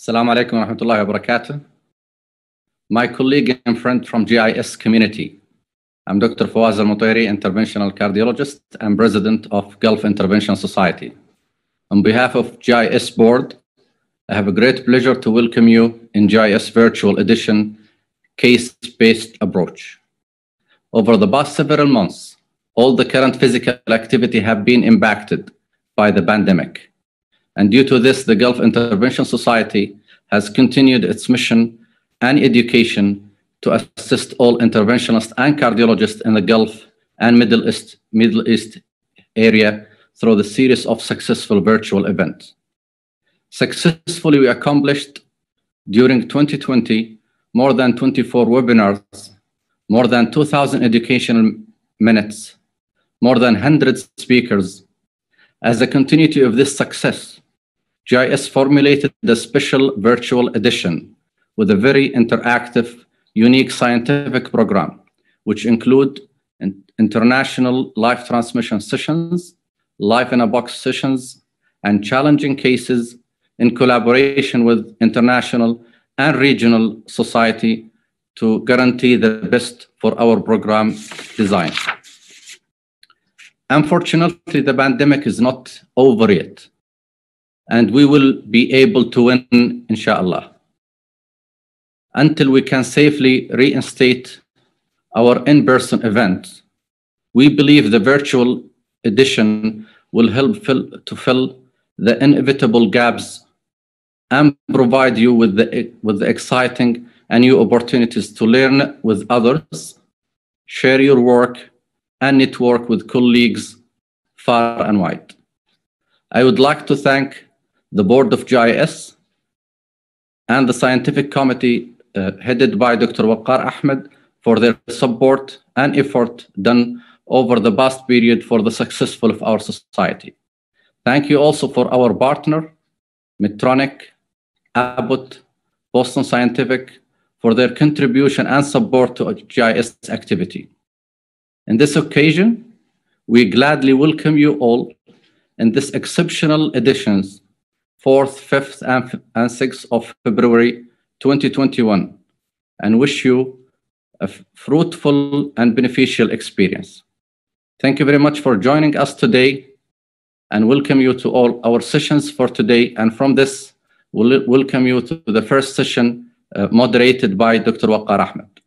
Assalamu alaikum wa rahmatullahi wa barakatuh. My colleague and friend from GIS community, I'm Dr. Fawaz Almutairi, interventional cardiologist and president of Gulf Intervention Society. On behalf of GIS board, I have a great pleasure to welcome you in GIS virtual edition case-based approach. Over the past several months, all the current physical activity have been impacted by the pandemic. And due to this, the Gulf Intervention Society has continued its mission and education to assist all interventionists and cardiologists in the Gulf and Middle East, Middle East area through the series of successful virtual events. Successfully, we accomplished during 2020 more than 24 webinars, more than 2,000 educational minutes, more than 100 speakers. As a continuity of this success, GIS formulated the special virtual edition with a very interactive, unique scientific program, which include international live transmission sessions, live in a box sessions, and challenging cases in collaboration with international and regional society to guarantee the best for our program design. Unfortunately, the pandemic is not over yet, and we will be able to win, inshallah, until we can safely reinstate our in-person event. We believe the virtual edition will help fill, to fill the inevitable gaps and provide you with the, with the exciting and new opportunities to learn with others, share your work, and network with colleagues far and wide. I would like to thank the board of GIS and the scientific committee uh, headed by Dr. Waqar Ahmed for their support and effort done over the past period for the successful of our society. Thank you also for our partner, Medtronic, Abbott, Boston Scientific, for their contribution and support to GIS activity. In this occasion, we gladly welcome you all in this exceptional editions, 4th, 5th, and, and 6th of February 2021, and wish you a fruitful and beneficial experience. Thank you very much for joining us today and welcome you to all our sessions for today. And from this, we'll welcome you to the first session uh, moderated by Dr. Waqar Ahmed.